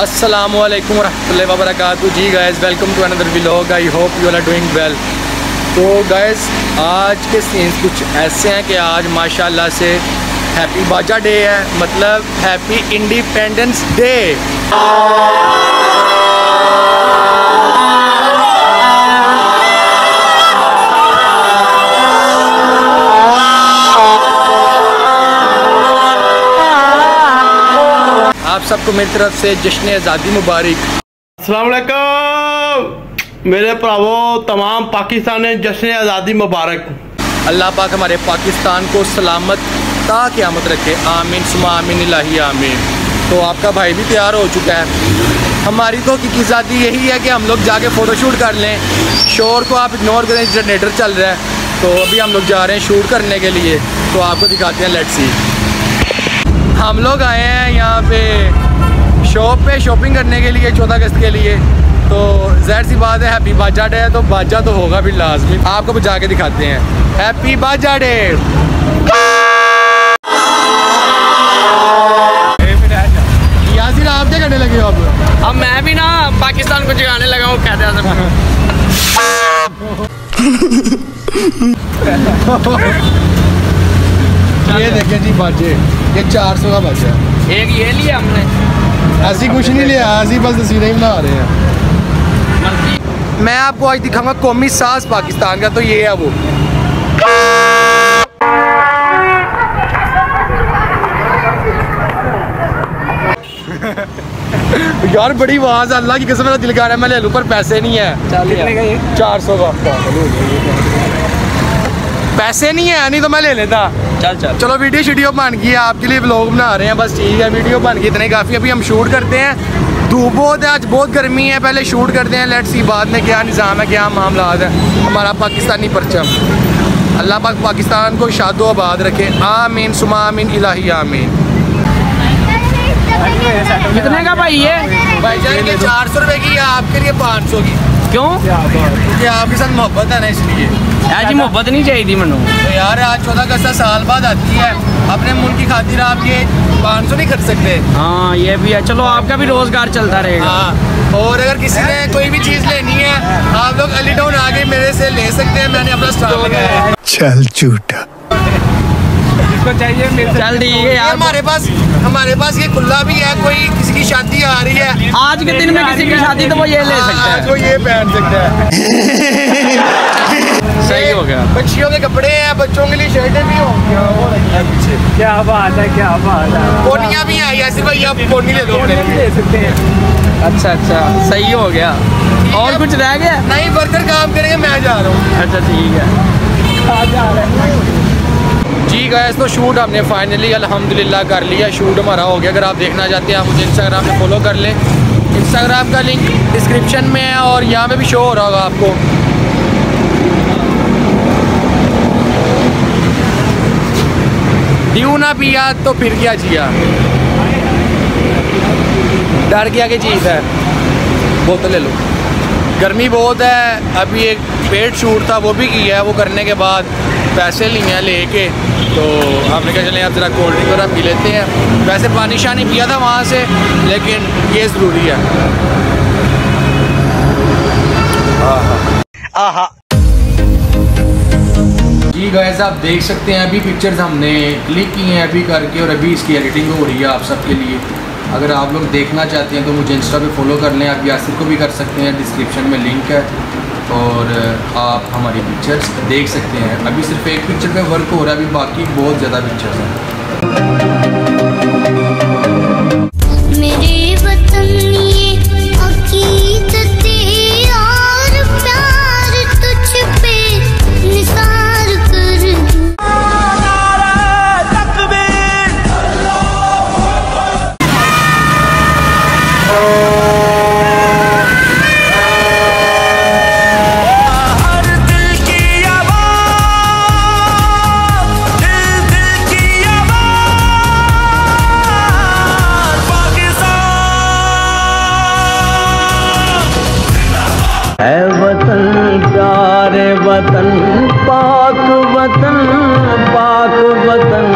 अस्सलाम वालेकुम रहमतुल्लाहि व बरकातहू जी guys welcome to another vlog I hope you are doing well तो गायज़ आज के सीन्स कुछ ऐसे हैं कि आज माशाल्लाह से हैप्पी बाजा डे है। मतलब हैप्पी इंडिपेंडेंस डे सबको मेरी तरफ़ से जश्न आज़ादी मुबारक। असलकुम मेरे भरावो तमाम पाकिस्तान जश्न आज़ादी मुबारक। अल्लाह पाक हमारे पाकिस्तान को सलामत ता क़यामत रखे। आमीन सुमा आमीन इलाही आमीन। तो आपका भाई भी तैयार हो चुका है। हमारी तो हकीकत यही है कि हम लोग जाके फ़ोटोशूट कर लें। शोर को आप इग्नोर करें जनरेटर चल रहा है। तो अभी हम लोग जा रहे हैं शूट करने के लिए। तो आपको दिखाते हैं लेट्स सी हम लोग आए हैं यहाँ पे शॉप पे शॉपिंग करने के लिए चौदह अगस्त के लिए। तो जहर सी बात है हैप्पी बाजा डे है तो बाजा तो होगा भी लाजमी। आपको बजा के दिखाते हैं। हैप्पी बाजा डे यासिर आप क्या करने लगे हो अब? अब मैं भी ना पाकिस्तान को जगाने लगा हूँ कहते ये देखिए जी बाजे ये चार सौ का बाजा एक ये लिया हमने। ऐसी कुछ नहीं लिया ऐसी बस तस्वीरें ही बना रहे हैं। मैं आपको आज दिखाऊँगा कौमी साज पाकिस्तान का तो ये है वो। यार बड़ी आवाज़ अल्लाह की कसम मेरा दिल कर रहा है मैं ले लूँ पर पैसे नहीं है। चार सौ का। पैसे नहीं है नहीं तो मैं ले लेता। चल चल। चलो वीडियो शीडियो बन गई है आपके लिए ब्लॉग बना रहे हैं बस ठीक है वीडियो बन गई इतने काफ़ी अभी हम शूट करते हैं। धूप बहुत है आज बहुत गर्मी है पहले शूट करते हैं लेट्स सी बाद में क्या निज़ाम है क्या मामला है हमारा पाकिस्तानी परचम। अल्लाह पाक पाकिस्तान को शादो आबाद रखे आमीन सुमा आमीन इलाही आमीन। कितने का भाई ये? भाईजान ये चार सौ रुपये की आपके लिए पाँच सौ की। क्यों? क्योंकि आपके साथ मोहब्बत है ना इसलिए। ऐसी मोहब्बत नहीं चाहिए थी मनु। तो यार आज चौदह अगस्त साल बाद आती है। अपने मुल्क की खातिर आप ये पाँच सौ नहीं खर्च सकते। हाँ ये भी है। चलो आपका भी रोज़गार चलता रहेगा। हाँ और अगर किसी ने कोई भी चीज़ लेनी है आप लोग अली टाउन आगे मेरे से ले सकते हैं मैंने अपना स्टॉल लगाया है। चल झूठा। चल ठीक है यार। हमारे पास हमारे पास ये खुला भी है कोई किसी की शादी आ रही है। आज के दिन में किसी की शादी तो वो ये ले सकता आज है वो ये पहन सकता है। सही हो गया। बच्चियों के कपड़े हैं बच्चों के लिए शर्टें भी होंगी। हाँ, है। क्या बात है क्या बात है। पोनियाँ भी आई ऐसे भाई आप पोनी ले लो ले सकते हैं। अच्छा अच्छा सही हो गया। और कुछ रह गया? नहीं वर्कर काम करेंगे मैं जा रहा हूँ। अच्छा ठीक है। जी गैस तो शूट हमने फाइनली अल्हम्दुलिल्लाह कर लिया। शूट हमारा हो गया। अगर आप देखना चाहते हैं आप मुझे इंस्टाग्राम पे फॉलो कर लें। इंस्टाग्राम का लिंक डिस्क्रिप्शन में है और यहाँ पे भी शो हो रहा होगा आपको। ड्यू ना पिया तो फिर क्या जिया? डर क्या आगे चीज़ है। बोतल ले लो। गर्मी बहुत है अभी एक पेड शूट था वो भी किया है वो करने के बाद पैसे लिए हैं लेके। तो हमने कहा चलें आप ज़रा कोल्ड ड्रिंक वगैरह पी लेते हैं। वैसे पानी शानी पिया था वहाँ से लेकिन ये ज़रूरी है। जी गैस आप देख सकते हैं, अभी पिक्चर्स हमने क्लिक की हैं अभी करके और अभी इसकी एडिटिंग हो रही है आप सबके लिए। अगर आप लोग देखना चाहते हैं तो मुझे इंस्टा पे फॉलो कर लें, आप यासिर को भी कर सकते हैं डिस्क्रिप्शन में लिंक है। और आप हमारी पिक्चर्स देख सकते हैं। अभी सिर्फ़ एक पिक्चर पर वर्क हो रहा है, अभी बाकी बहुत ज़्यादा पिक्चर्स हैं। वतन पाक वतन पाक वतन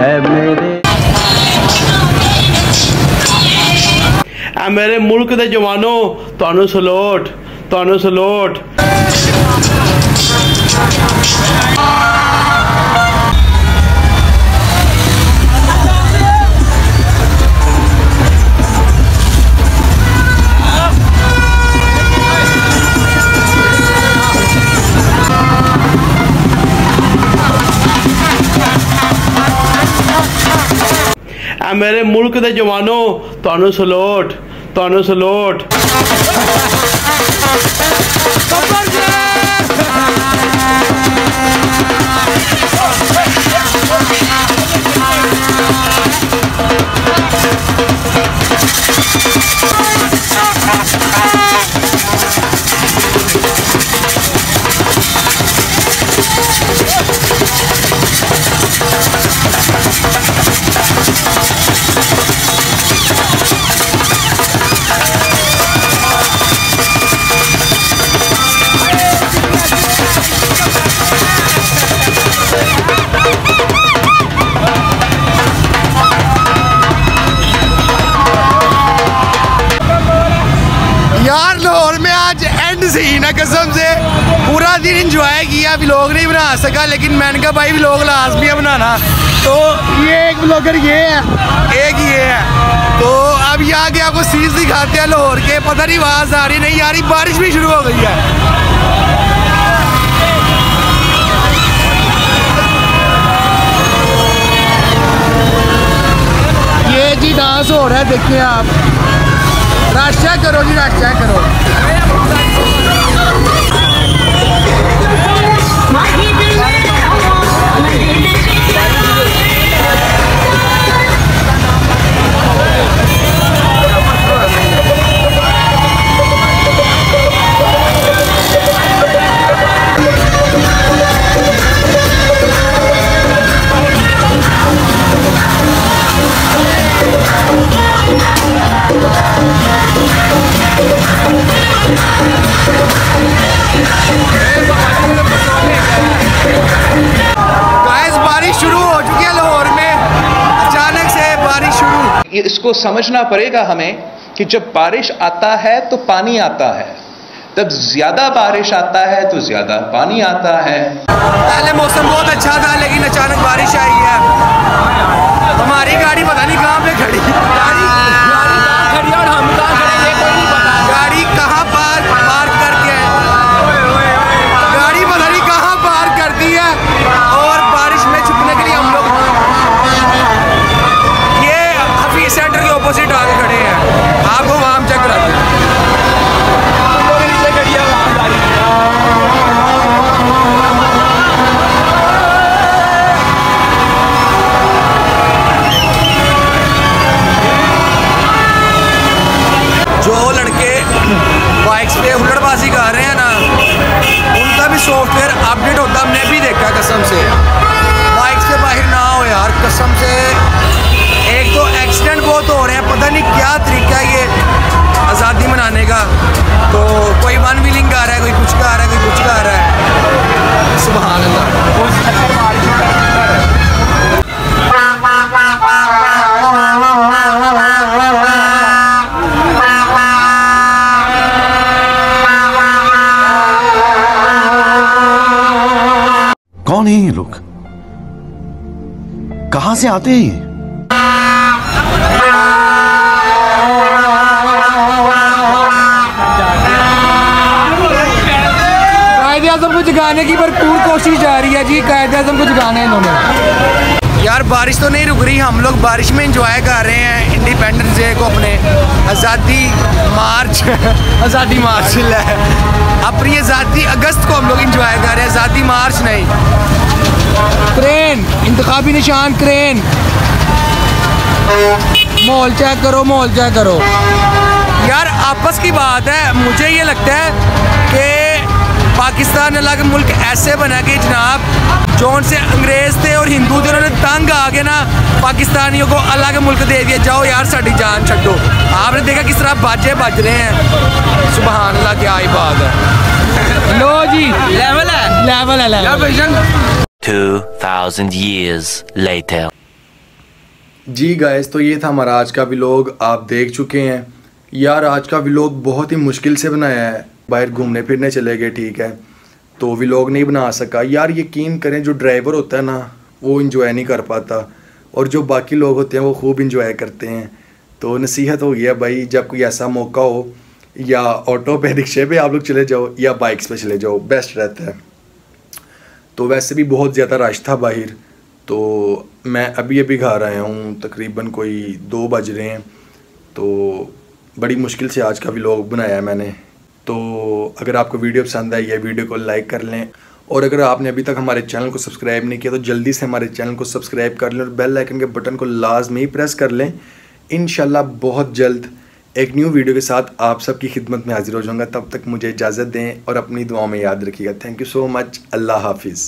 है मेरे ਐ ਮੇਰੇ ਮੁਲਕ ਦੇ ਜਵਾਨੋ ਤੁਹਾਨੂੰ ਸਲੋਟ ਤੁਹਾਨੂੰ ਸਲੋਟ ਮੇਰੇ ਮੁਲਕ ਦੇ ਜਵਾਨੋ ਤੁਹਾਨੂੰ ਸਲੋਟ ਤੁਹਾਨੂੰ ਸਲੋਟ यार सीन है कसम से। पूरा दिन इंजॉय किया व्लॉग नहीं बना सका, लेकिन मैंने कहा, भाई व्लॉग लाजमी है बनाना। तो ये एक ब्लॉगर ये है, एक ये है। तो अब यहाँ के आपको सीज दिखाते हैं लाहौर के। पता नहीं, आवाज़ आ रही नहीं आ रही, बारिश भी शुरू हो गई है। ये जी डांस हो रहा है, देखिए आप। रश करो जी रश करो। इसको समझना पड़ेगा हमें कि जब बारिश आता है तो पानी आता है। जब ज़्यादा बारिश आता है तो ज़्यादा पानी आता है। पहले मौसम बहुत अच्छा था, लेकिन अचानक बारिश आई है। हमारी गाड़ी पता नहीं कहाँ पे। खड़ी जो लड़के बाइक्स पे हुल्लड़बाजी कर रहे हैं ना, उनका भी सॉफ्टवेयर अपडेट होता, हमने भी देखा कसम से। बाइक से बाहर ना हो यार, कसम से। एक तो एक्सीडेंट बहुत हो रहे हैं, पता नहीं क्या तरीका है ये आज़ादी मनाने का। तो कोई वन व्हीलिंग कहाँ से आते हैं ये? कायदे आज़म को जगाने की भरपूर कोशिश जा रही है जी। कायदे आज़म को जगाने इन्होंने। यार बारिश तो नहीं रुक रही। हम लोग बारिश में इंजॉय कर रहे हैं। इंडिपेंडेंस डे को अपने आज़ादी मार्च आज़ादी मार्च है अपनी आज़ादी अगस्त को हम लोग इंजॉय कर रहे हैं। आज़ादी मार्च नहीं। क्रेन इंतखाबी निशान क्रेन। माहौल चेक करो माहौल चेक करो। यार आपस की बात है मुझे ये लगता है कि पाकिस्तान अलग मुल्क ऐसे बना कि जनाब जौन से अंग्रेज़ थे और हिंदू थे उन्होंने तंग आके ना पाकिस्तानियों को अलग मुल्क दे दिया। जाओ यार साड़ी जान छो आपने देखा किस तरह बाजे बज रहे हैं? सुबह अल्लाह क्या ही बात है। लो जी। लेवल है। लेवल है लेवल 2000 years later. जी गाइस तो ये था हमारा आज का व्लॉग आप देख चुके हैं। यार, आज का व्लॉग बहुत ही मुश्किल से बनाया है। बाहर घूमने फिरने चले गए, ठीक है। तो व्लॉग नहीं बना सका। यार, यकीन करें, जो ड्राइवर होता है ना, वो इंजॉय नहीं कर पाता। और जो बाकी लोग होते हैं, वो खूब इंजॉय करते हैं। तो नसीहत हो गया भाई, जब कोई ऐसा मौका हो, या ऑटो पे रिक्शे पे आप लोग चले जाओ, या बाइक्स पे चले जाओ बेस्ट रहता है। तो वैसे भी बहुत ज़्यादा रश था बाहर। तो मैं अभी अभी घर आया हूँ, तकरीबन कोई दो बज रहे हैं। तो बड़ी मुश्किल से आज का व्लॉग बनाया मैंने। तो अगर आपको वीडियो पसंद आई है, वीडियो को लाइक कर लें। और अगर आपने अभी तक हमारे चैनल को सब्सक्राइब नहीं किया तो जल्दी से हमारे चैनल को सब्सक्राइब कर लें और बेल आइकन के बटन को लाजमी प्रेस कर लें। इन बहुत जल्द एक न्यू वीडियो के साथ आप सबकी खिदमत में हाजिर हो जाऊँगा। तब तक मुझे इजाज़त दें और अपनी दुआ में याद रखिएगा। थैंक यू सो मच अल्लाह हाफिज़।